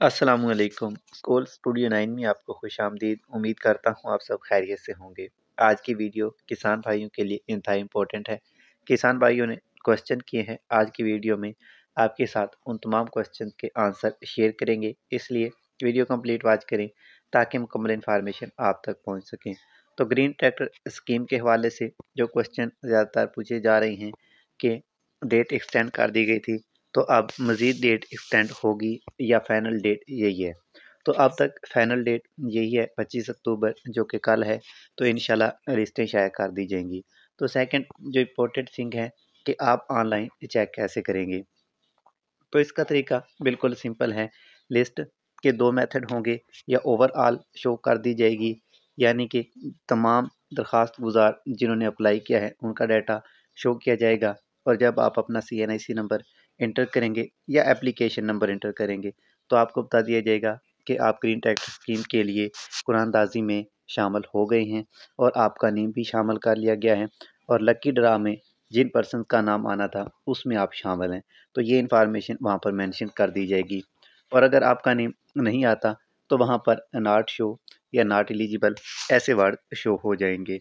असलकुम school studio nine में आपको खुश आमदीद। उम्मीद करता हूँ आप सब खैरियत से होंगे। आज की वीडियो किसान भाइयों के लिए इंतहा इम्पोर्टेंट है। किसान भाइयों ने क्वेश्चन किए हैं। आज की वीडियो में आपके साथ उन तमाम क्वेश्चन के आंसर शेयर करेंगे। इसलिए वीडियो कंप्लीट वॉच करें ताकि मुकम्मल इन्फॉर्मेशन आप तक पहुँच सकें। तो ग्रीन ट्रैक्टर स्कीम के हवाले से जो क्वेश्चन ज़्यादातर पूछे जा रहे हैं कि डेट एक्सटेंड कर दी गई थी तो अब मज़ीद डेट एक्सटेंड होगी या फाइनल डेट यही है। तो अब तक फाइनल डेट यही है, पच्चीस अक्टूबर, जो कि कल है तो इन लिस्टें शाया कर दी जाएँगी। तो सेकंड जो इम्पोर्टेंट थिंग है कि आप ऑनलाइन चेक कैसे करेंगे। तो इसका तरीका बिल्कुल सिंपल है। लिस्ट के दो मेथड होंगे, या ओवरऑल शो कर दी जाएगी, यानी कि तमाम दरख्वास्त गुजार जिन्होंने अप्लाई किया है, उनका डाटा शो किया जाएगा। और जब आप अपना C N I C number enter करेंगे या एप्लीकेशन नंबर इंटर करेंगे तो आपको बता दिया जाएगा कि आप ग्रीन टैक्स स्कीम के लिए कुरानदाजी में शामिल हो गए हैं और आपका नेम भी शामिल कर लिया गया है और लकी ड्रा में जिन पर्सन का नाम आना था, उसमें आप शामिल हैं। तो ये इन्फॉर्मेशन वहाँ पर मेंशन कर दी जाएगी। और अगर आपका नेम नहीं आता तो वहाँ पर नाट शो या नाट एलिजिबल ऐसे वर्ड शो हो जाएँगे।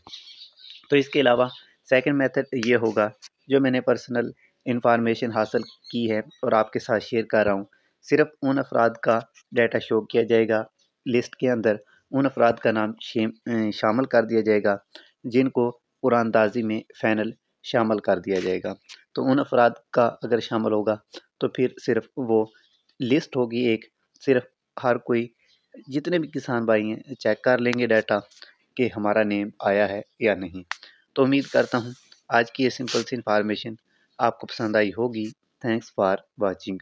तो इसके अलावा सेकंड मेथड ये होगा जो मैंने पर्सनल इंफॉर्मेशन हासिल की है और आपके साथ शेयर कर रहा हूँ, सिर्फ़ उन अफराद का डाटा शो किया जाएगा लिस्ट के अंदर उन अफराद का नाम शामिल कर दिया जाएगा, जिनको कुरानदाजी में फ़ैनल शामिल कर दिया जाएगा। तो उन अफराद का अगर शामिल होगा तो फिर सिर्फ़ वो लिस्ट होगी एक, सिर्फ़ हर कोई, जितने भी किसान भाई हैं चेक कर लेंगे डाटा कि हमारा नेम आया है या नहीं। तो उम्मीद करता हूँ आज की ये सिंपल सी इन्फॉर्मेशन आपको पसंद आई होगी. Thanks for watching